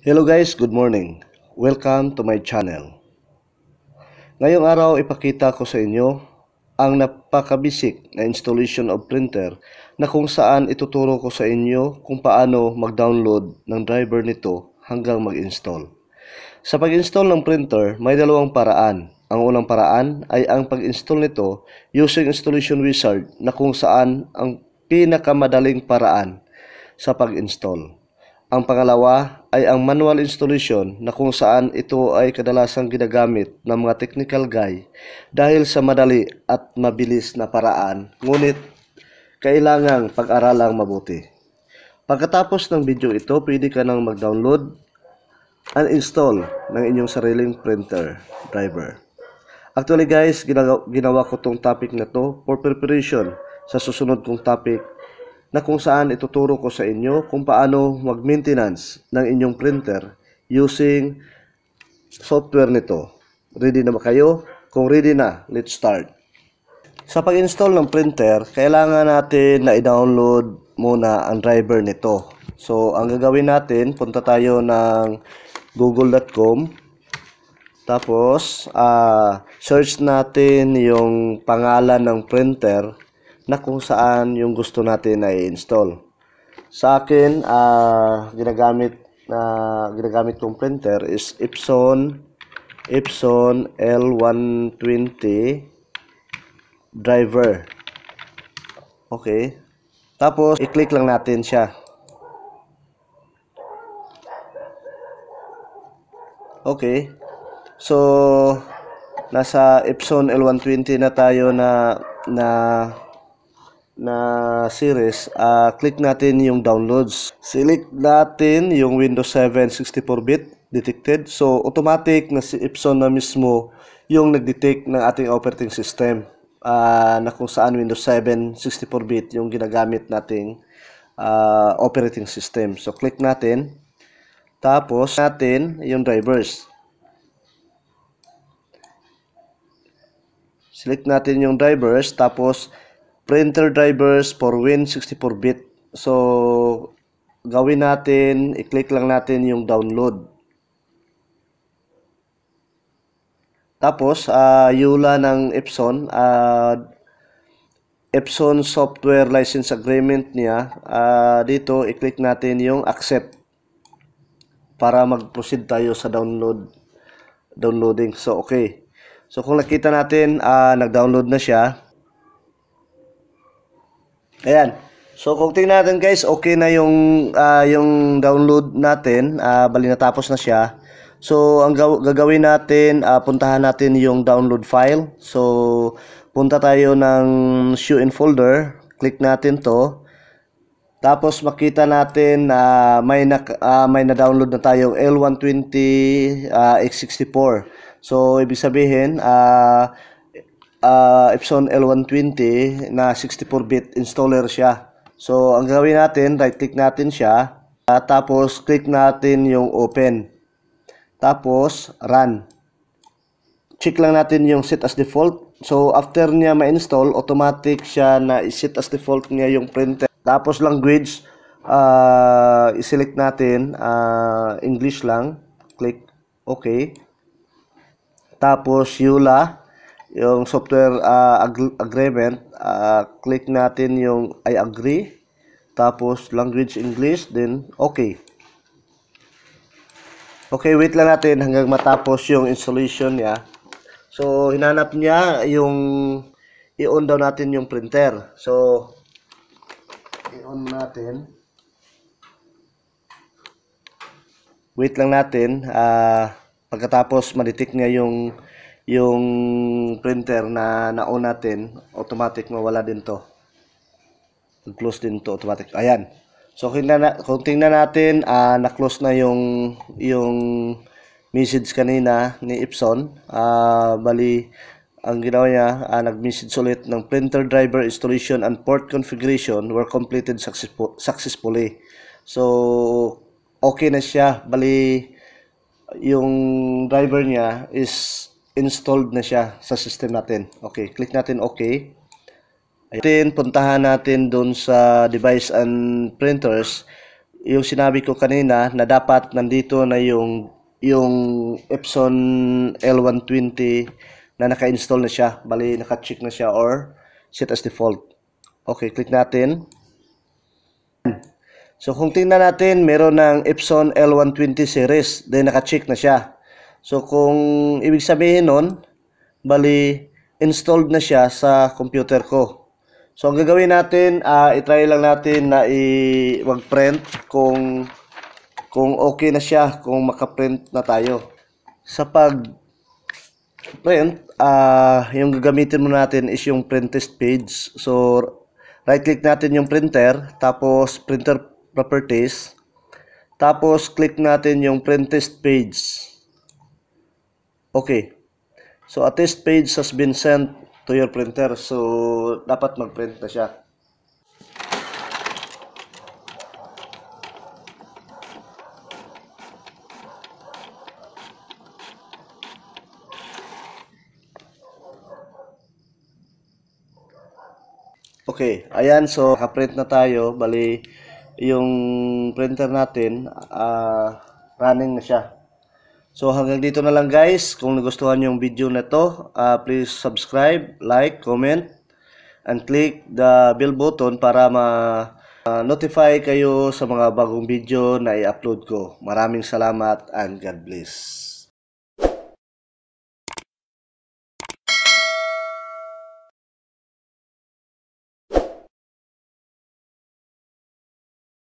Hello guys, good morning. Welcome to my channel. Ngayong araw ipakita ko sa inyo ang napakabisik na installation of printer na kung saan ituturo ko sa inyo kung paano mag-download ng driver nito hanggang mag-install. Sa pag-install ng printer, may dalawang paraan. Ang unang paraan ay ang pag-install nito using installation wizard na kung saan ang pinakamadaling paraan sa pag-install. Ang pangalawa ay ang manual installation na kung saan ito ay kadalasang ginagamit ng mga technical guy dahil sa madali at mabilis na paraan ngunit kailangang pag-aralang mabuti. Pagkatapos ng video ito, pwede ka nang mag-download and install ng inyong sariling printer driver. Actually guys, ginawa, ko tong topic na to for preparation sa susunod kong topic na kung saan ituturo ko sa inyo kung paano mag-maintenance ng inyong printer using software nito. Ready na ba kayo? Kung ready na, let's start. Sa pag-install ng printer, kailangan natin na i-download muna ang driver nito. So, ang gagawin natin, punta tayo ng google.com tapos, uh, search natin yung pangalan ng printer na kung saan yung gusto natin na i-install. Sa akin, uh, ginagamit na uh, ginagamit kong printer is Epson Epson L120 driver. Okay. Tapos, i-click lang natin siya. Okay. So, nasa Epson L120 na tayo na na na series, uh, click natin yung downloads. Select natin yung Windows 7 64-bit detected. So, automatic na si Epson na mismo yung nag-detect ng ating operating system uh, na kung saan Windows 7 64-bit yung ginagamit nating uh, operating system. So, click natin. Tapos, natin yung drivers. Select natin yung drivers. Tapos, printer drivers for Win 64-bit. So, gawin natin, i-click lang natin yung download. Tapos, uh, yula ng Epson, uh, Epson Software License Agreement niya, uh, dito, i-click natin yung accept para mag-proceed tayo sa download downloading. So, okay. So, kung nakita natin, uh, nag-download na siya, Ayan. So kung tingnan natin guys, okay na yung uh, yung download natin, uh, bali natapos na siya. So ang gagawin natin, uh, puntahan natin yung download file. So punta tayo ng show in folder, click natin 'to. Tapos makita natin na uh, may na uh, may na-download na tayong L120 uh, x64. So ibig sabihin, uh, uh, Epson L120 na 64-bit installer siya. So, ang gagawin natin, right-click natin siya, uh, tapos click natin yung open. Tapos, run. Check lang natin yung set as default. So, after niya ma-install, automatic siya na i-set as default niya yung printer. Tapos, language, uh, i-select natin, uh, English lang. Click OK. Tapos, EULA yung software uh, ag- agreement, uh, click natin yung I agree, tapos language English, then okay. Okay, wait lang natin hanggang matapos yung installation niya. So, hinanap niya yung i-on daw natin yung printer. So, i-on natin. Wait lang natin. Uh, pagkatapos, ma-detect niya yung yung printer na naon natin, automatic mawala din to. Close din to automatic. Ayan. So kung kung tingnan natin, uh, na-close na yung yung message kanina ni Epson. Uh, bali ang ginawa niya, uh, nag-message ulit ng printer driver installation and port configuration were completed successful, successfully. So okay na siya. Bali yung driver niya is installed na siya sa system natin. Okay, click natin OK. Ayun, puntahan natin doon sa device and printers yung sinabi ko kanina na dapat nandito na yung yung Epson L120 na naka-install na siya. Bali, naka-check na siya or set as default. Okay, click natin. So kung tingnan natin, meron ng Epson L120 series, then naka-check na siya. So kung ibig sabihin nun, bali installed na siya sa computer ko. So ang gagawin natin, ah i-try lang natin na i mag-print kung kung okay na siya, kung maka-print na tayo. Sa pag print, ah yung gagamitin mo natin is yung print test page. So right click natin yung printer, tapos printer properties, tapos click natin yung print test page. Okay. So a test page has been sent to your printer. So dapat mag-print na siya. Okay, ayan so naka-print na tayo. Bali yung printer natin ah, running na siya. So hanggang dito na lang guys. Kung nagustuhan yung video na to, ah, please subscribe, like, comment, and click the bell button para ma-notify kayo sa mga bagong video na i-upload ko. Maraming salamat and God bless.